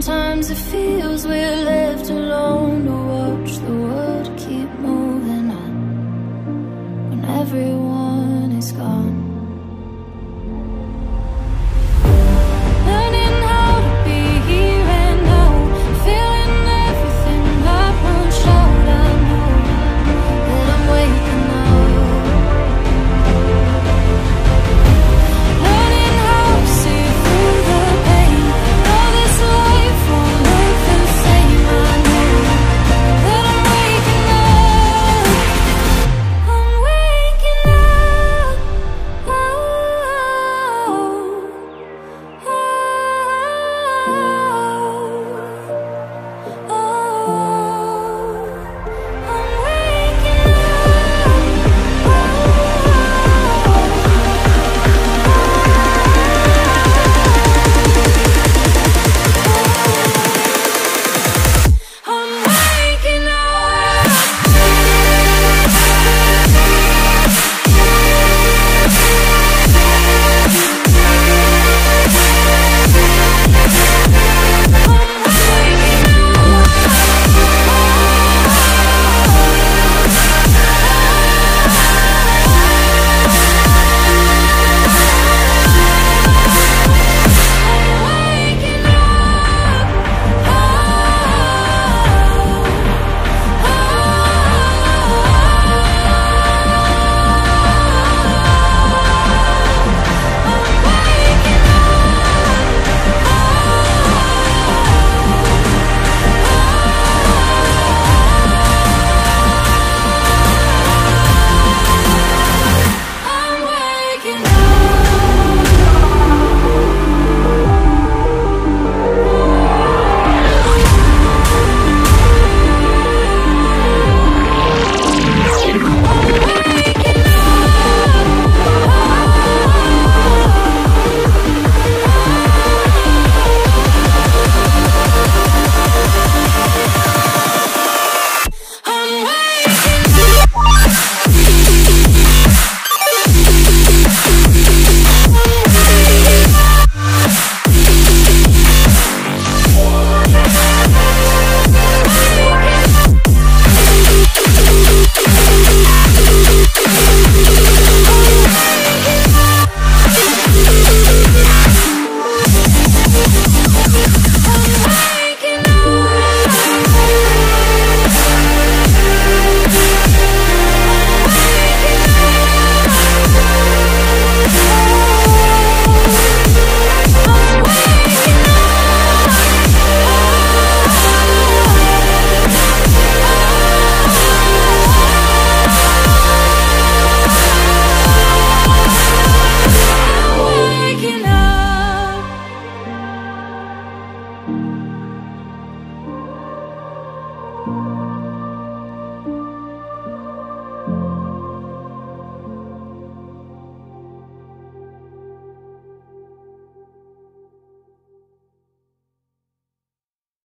Sometimes it feels we're left alone.